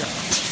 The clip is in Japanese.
Yeah.